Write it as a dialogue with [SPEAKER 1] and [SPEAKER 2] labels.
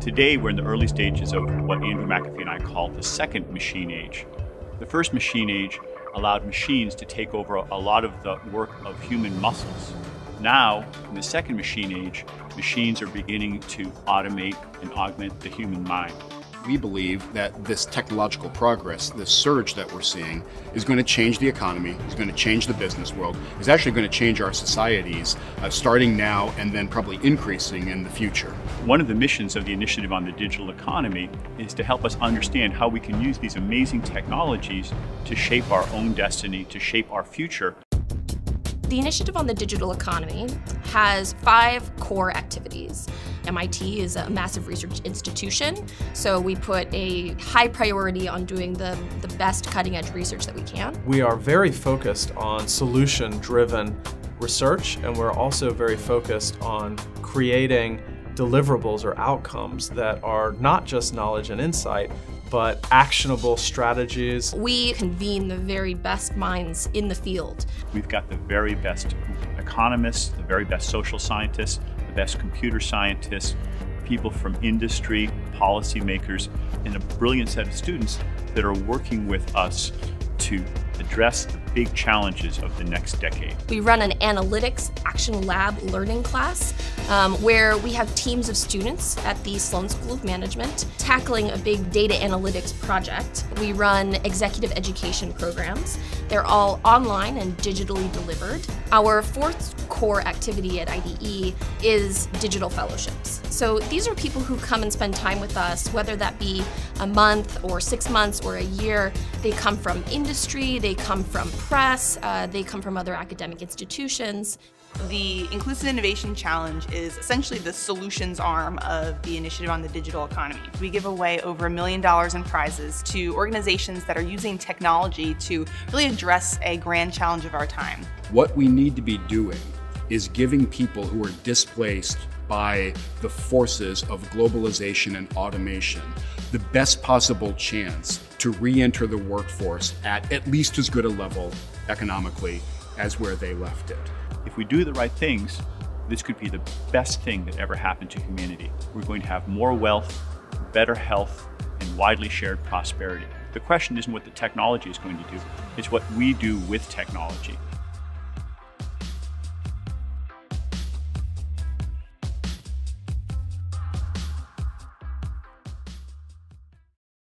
[SPEAKER 1] Today, we're in the early stages of what Andrew McAfee and I call the second machine age. The first machine age allowed machines to take over a lot of the work of human muscles. Now, in the second machine age, machines are beginning to automate and augment the human mind.
[SPEAKER 2] We believe that this technological progress, this surge that we're seeing, is going to change the economy, is going to change the business world, is actually going to change our societies, uh, starting now and then probably increasing in the future.
[SPEAKER 1] One of the missions of the Initiative on the Digital Economy is to help us understand how we can use these amazing technologies to shape our own destiny, to shape our future.
[SPEAKER 3] The Initiative on the Digital Economy has five core activities. MIT is a massive research institution, so we put a high priority on doing the, the best cutting edge research that we can.
[SPEAKER 4] We are very focused on solution driven research, and we're also very focused on creating deliverables or outcomes that are not just knowledge and insight, but actionable strategies.
[SPEAKER 3] We convene the very best minds in the field.
[SPEAKER 1] We've got the very best economists, the very best social scientists, the best computer scientists, people from industry, policymakers, and a brilliant set of students that are working with us to address the big challenges of the next decade.
[SPEAKER 3] We run an analytics action lab learning class um, where we have teams of students at the Sloan School of Management tackling a big data analytics project. We run executive education programs. They're all online and digitally delivered. Our fourth core activity at IDE is digital fellowships. So these are people who come and spend time with us, whether that be a month or six months or a year. They come from industry, they come from press, uh, they come from other academic institutions.
[SPEAKER 5] The Inclusive Innovation Challenge is essentially the solutions arm of the Initiative on the Digital Economy. We give away over a million dollars in prizes to organizations that are using technology to really address a grand challenge of our time.
[SPEAKER 2] What we need to be doing is giving people who are displaced by the forces of globalization and automation the best possible chance to re-enter the workforce at at least as good a level economically as where they left it.
[SPEAKER 1] If we do the right things, this could be the best thing that ever happened to humanity. We're going to have more wealth, better health, and widely shared prosperity. The question isn't what the technology is going to do, it's what we do with technology.